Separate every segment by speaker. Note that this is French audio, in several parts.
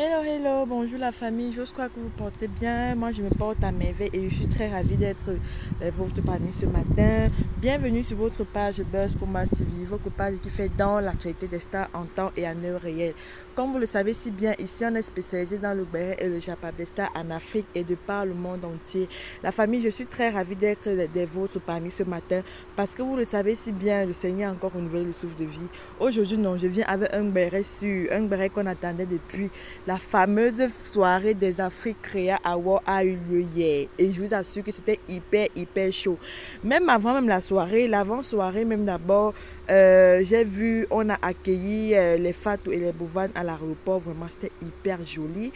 Speaker 1: Hello, hello, bonjour la famille, je crois que vous portez bien. Moi, je me porte à merveille et je suis très ravie d'être euh, votre parmi ce matin. Bienvenue sur votre page Buzz pour ma vie, votre page qui fait dans l'actualité des stars en temps et en heure réelle. Comme vous le savez si bien, ici on est spécialisé dans le béret et le japap des stars en Afrique et de par le monde entier. La famille, je suis très ravie d'être des vôtres parmi ce matin parce que vous le savez si bien, le Seigneur a encore renouvelé le souffle de vie. Aujourd'hui, non, je viens avec un béret sur, un béret qu'on attendait depuis la fameuse soirée des Afriques Créa War a eu lieu hier. Et je vous assure que c'était hyper, hyper chaud. Même avant même la soirée, l'avant-soirée même d'abord, euh, j'ai vu, on a accueilli euh, les Fatou et les Bouvanes à l'aéroport. Vraiment, c'était hyper joli.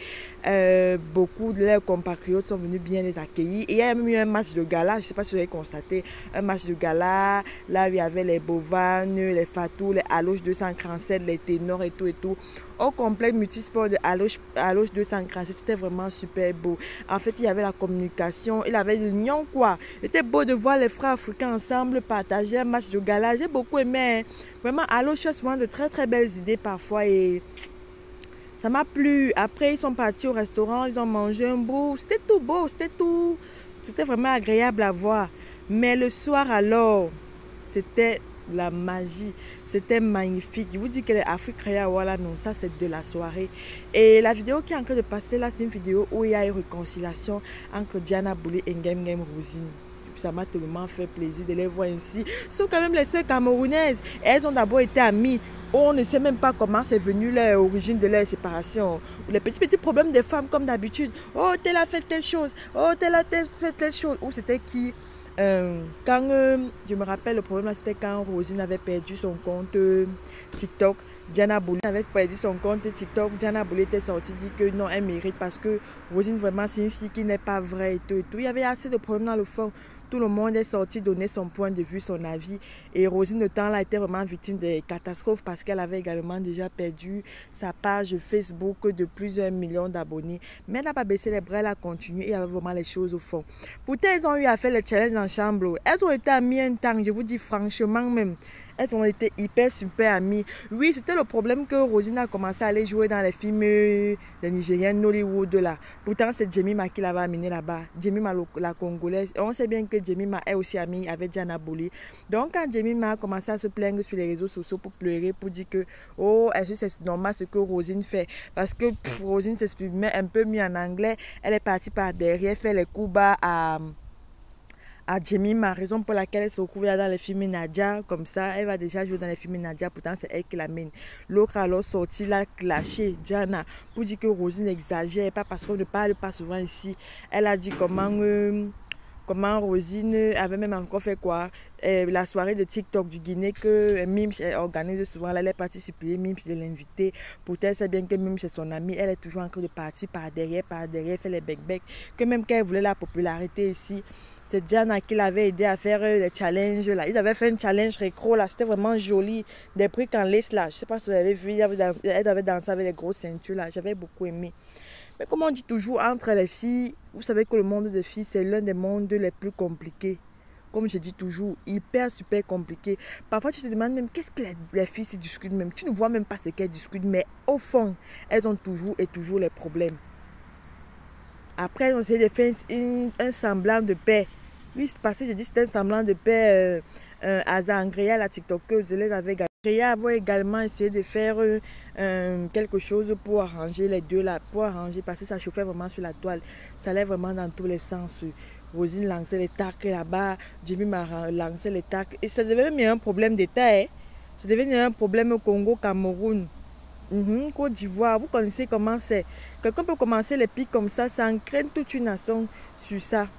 Speaker 1: Euh, beaucoup de leurs compatriotes sont venus bien les accueillir. Et il y a même eu un match de gala, je ne sais pas si vous avez constaté, un match de gala. Là, il y avait les Bouvanes, les Fatou, les Aloche 247, les ténors et tout et tout au complexe multisport de Aloche, Aloche 247. C'était vraiment super beau. En fait, il y avait la communication, il avait l'union, quoi. C'était beau de voir les frères africains ensemble partager un match de gala. J'ai beaucoup aimé. Hein. Vraiment, Aloche a souvent de très, très belles idées parfois et ça m'a plu. Après, ils sont partis au restaurant, ils ont mangé un bout. C'était tout beau, c'était tout. C'était vraiment agréable à voir. Mais le soir, alors, c'était la magie. C'était magnifique. Je vous dis que l'Afrique Créa, voilà, non, ça c'est de la soirée. Et la vidéo qui est en train de passer là, c'est une vidéo où il y a une réconciliation entre Diana Boulé et Ngem Ngem Rosine. Ça m'a tellement fait plaisir de les voir ainsi. sont quand même les sœurs camerounaises. Elles ont d'abord été amies. On ne sait même pas comment c'est venu l'origine de leur séparation. Les petits petits problèmes des femmes comme d'habitude. Oh, telle a fait telle chose. Oh, telle a fait telle chose. Ou c'était qui? Euh, quand euh, je me rappelle, le problème c'était quand Rosine avait perdu son compte euh, TikTok. Diana Boulay avait perdu son compte TikTok. Diana Boulay était sortie dit que non, elle mérite parce que Rosine vraiment c'est une fille qui n'est pas vraie et tout et tout. Il y avait assez de problèmes dans le fond. Tout le monde est sorti donner son point de vue, son avis. Et Rosine, le temps là, était vraiment victime des catastrophes parce qu'elle avait également déjà perdu sa page Facebook de plusieurs millions d'abonnés. Mais elle n'a pas baissé les bras, elle a continué. Il y avait vraiment les choses au fond. Pourtant, elles ont eu à faire le challenge en chambre. Elles ont été amies un temps, je vous dis franchement même. Elles ont été hyper super amies. Oui, c'était le problème que Rosine a commencé à aller jouer dans les films des Nigériens Nollywood là. Pourtant, c'est Jemima qui l'avait amené là-bas. Jemima, la Congolaise. on sait bien que Jemima est aussi amie avec Diana Boli. Donc, quand Jemima a commencé à se plaindre sur les réseaux sociaux pour pleurer, pour dire que, oh, est-ce que c'est normal ce que Rosine fait? Parce que Rosine s'exprimait un peu mieux en anglais. Elle est partie par derrière faire les coups bas à à Jemima, raison pour laquelle elle se retrouve dans les films Nadia, comme ça, elle va déjà jouer dans les films Nadia, pourtant c'est elle qui l'amène. L'autre alors sorti là, clashé, Diana, pour dire que Rosine exagère, pas parce qu'on ne parle pas souvent ici. Elle a dit comment... Euh, comment Rosine avait même encore fait quoi? Euh, La soirée de TikTok du Guinée que Mims organise souvent. Elle est partie supplier Mims de l'inviter. Pourtant, sait bien que Mims c'est son amie. Elle est toujours en train de partir par derrière, par derrière, faire les bec-bec. Que même quand elle voulait la popularité ici, c'est Diana qui l'avait aidé à faire euh, les challenges là. Ils avaient fait un challenge récro là, c'était vraiment joli. Des briques en laisse là. Je sais pas si vous avez vu, elle avait dansé avec les grosses ceintures là. J'avais beaucoup aimé. Mais comme on dit toujours, entre les filles, vous savez que le monde des filles, c'est l'un des mondes les plus compliqués. Comme je dis toujours, hyper, super compliqué. Parfois, tu te demandes même qu'est-ce que les, filles se discutent même? Tu ne vois même pas ce qu'elles discutent, mais au fond, elles ont toujours et toujours les problèmes. Après, elles ont essayé de faire un semblant de paix. Oui, parce que je dis c'était un semblant de paix. Euh, euh, à la TikTokeuse, je les avais Créa avait également essayé de faire euh, euh, quelque chose pour arranger les deux là, pour arranger parce que ça chauffait vraiment sur la toile. Ça allait vraiment dans tous les sens. Rosine lançait les tacs là-bas, Jimmy m'a lancé les tacs. Et ça devenait un problème d'État. Hein. Ça devenait un problème au Congo, Cameroun. Mhm, Côte d'Ivoire, vous connaissez comment c'est. Quelqu'un peut commencer les pics comme ça, ça entraîne toute une nation sur ça.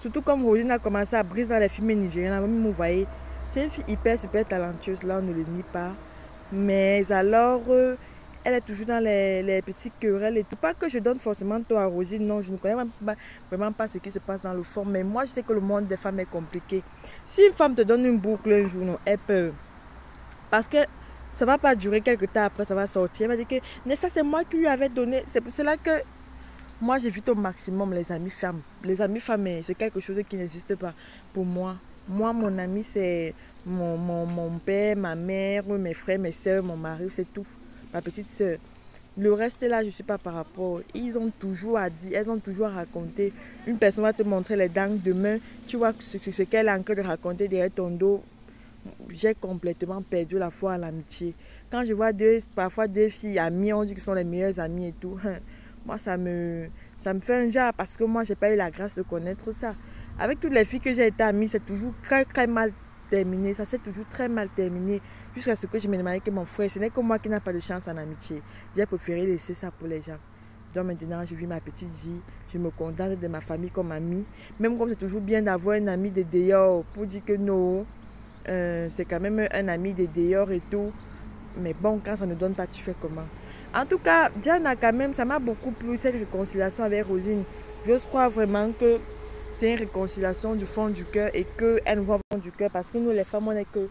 Speaker 1: Surtout comme Rosine a commencé à briser dans les films nigériens, vous voyez, c'est une fille hyper, super talentueuse, là, on ne le nie pas. Mais alors, euh, elle est toujours dans les, les petites querelles et tout. Pas que je donne forcément toi à Rosine, non, je ne connais vraiment pas ce qui se passe dans le fond. Mais moi, je sais que le monde des femmes est compliqué. Si une femme te donne une boucle un jour, non, elle peut. Parce que ça ne va pas durer quelques temps après, ça va sortir. Elle va dire que mais ça, c'est moi qui lui avais donné. C'est pour cela que moi, j'évite au maximum les amis femmes. Les amis femmes, c'est quelque chose qui n'existe pas pour moi. Moi, mon ami, c'est mon, père, ma mère, mes frères, mes soeurs, mon mari, c'est tout. Ma petite soeur. Le reste là, je ne suis pas par rapport. Ils ont toujours à dire, elles ont toujours à raconter. Une personne va te montrer les dents demain. Tu vois ce, ce qu'elle a encore de raconter derrière ton dos. J'ai complètement perdu la foi en l'amitié. Quand je vois deux, parfois deux filles amies, on dit que sont les meilleures amies et tout. Moi, ça me, ça me fait un genre parce que moi, je n'ai pas eu la grâce de connaître ça. Avec toutes les filles que j'ai été amie, c'est toujours très, très mal terminé. Ça s'est toujours très mal terminé. Jusqu'à ce que je me demandais que mon frère, ce n'est que moi qui n'ai pas de chance en amitié. J'ai préféré laisser ça pour les gens. Donc maintenant, je vis ma petite vie. Je me contente de ma famille comme amie. Même comme c'est toujours bien d'avoir un ami de dehors pour dire que non, euh, c'est quand même un ami de dehors et tout. Mais bon, quand ça ne donne pas, tu fais comment? En tout cas, Diana, quand même, ça m'a beaucoup plu cette réconciliation avec Rosine. Je crois vraiment que c'est une réconciliation du fond du cœur et qu'elle nous voit du cœur parce que nous, les femmes, on est que.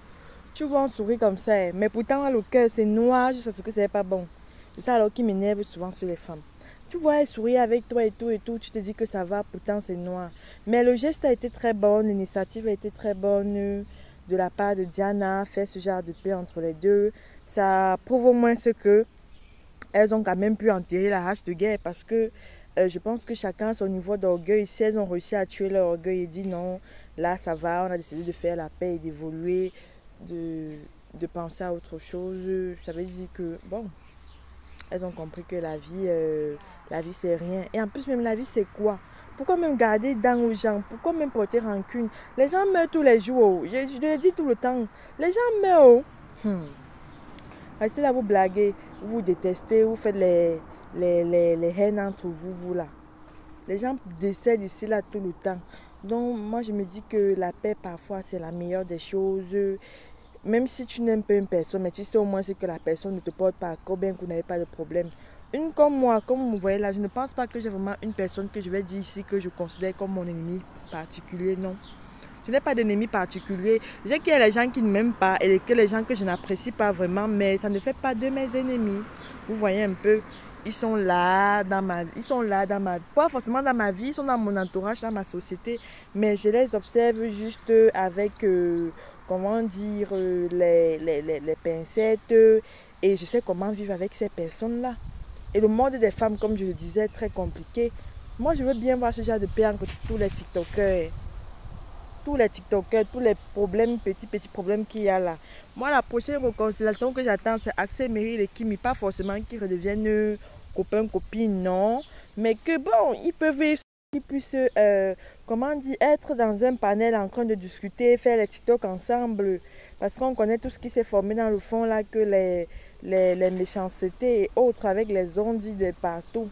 Speaker 1: Tu vois, on sourit comme ça, hein. mais pourtant, le cœur, c'est noir juste parce que c'est pas bon. C'est ça alors qui m'énerve souvent sur les femmes. Tu vois, elle sourit avec toi et tout et tout, tu te dis que ça va, pourtant c'est noir. Mais le geste a été très bon, l'initiative a été très bonne de la part de Diana, faire ce genre de paix entre les deux. Ça prouve au moins ce que elles ont quand même pu enterrer la hache de guerre parce que euh, je pense que chacun a son niveau d'orgueil. Si elles ont réussi à tuer leur orgueil et dit non, là ça va, on a décidé de faire la paix et d'évoluer, de, de penser à autre chose, ça veut dire que bon, elles ont compris que la vie, euh, la vie c'est rien. Et en plus même la vie c'est quoi? Pourquoi même garder dans aux gens? Pourquoi même porter rancune? Les gens meurent tous les jours. Je, je le dis tout le temps. Les gens meurent. Hmm. Restez là, vous blaguez, vous détestez, vous faites les, les, les, les haines entre vous, vous là. Les gens décèdent ici, là, tout le temps. Donc, moi, je me dis que la paix, parfois, c'est la meilleure des choses. Même si tu n'aimes pas une personne, mais tu sais au moins que la personne ne te porte pas à bien que vous n'avez pas de problème. Une comme moi, comme vous voyez là, je ne pense pas que j'ai vraiment une personne que je vais dire ici que je considère comme mon ennemi particulier, non. Je n'ai pas d'ennemis particuliers. Je sais qu'il y a les gens qui ne m'aiment pas et que les gens que je n'apprécie pas vraiment, mais ça ne fait pas de mes ennemis. Vous voyez un peu, ils sont là dans ma ils sont là dans ma pas forcément dans ma vie, ils sont dans mon entourage, dans ma société, mais je les observe juste avec euh, comment dire euh, les, les, les, pincettes et je sais comment vivre avec ces personnes-là. Et le monde des femmes, comme je le disais, est très compliqué. Moi, je veux bien voir ce genre de paix entre tous les TikTokers tous les TikTokers, tous les problèmes, petits, petits problèmes qu'il y a là. Moi, la prochaine réconciliation que j'attends, c'est Axel Meryl et Kimi. Pas forcément qu'ils redeviennent copains, copines, non. Mais que bon, ils peuvent qu'ils puissent, euh, comment dire, être dans un panel en train de discuter, faire les TikTok ensemble. Parce qu'on connaît tout ce qui s'est formé dans le fond là, que les, les, les méchancetés et autres avec les ondes de partout.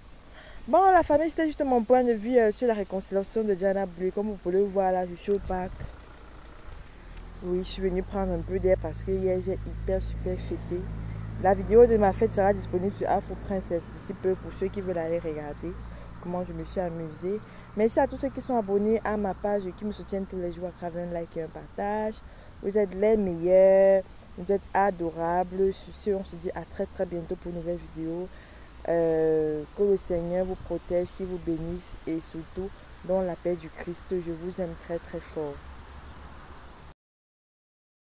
Speaker 1: Bon, la famille, c'était juste mon point de vue euh, sur la réconciliation de Diana Bleu. Comme vous pouvez le voir là, je suis au parc. Oui, je suis venue prendre un peu d'air parce que hier j'ai hyper super fêté. La vidéo de ma fête sera disponible sur Afro Princess d'ici peu pour ceux qui veulent aller regarder comment je me suis amusée. Merci à tous ceux qui sont abonnés à ma page et qui me soutiennent tous les jours à travers un like et un partage. Vous êtes les meilleurs, vous êtes adorables. Sur ce, on se dit à très très bientôt pour une nouvelle vidéo. Euh, que le Seigneur vous protège, qu'il vous bénisse et surtout dans la paix du Christ. Je vous aime très très fort.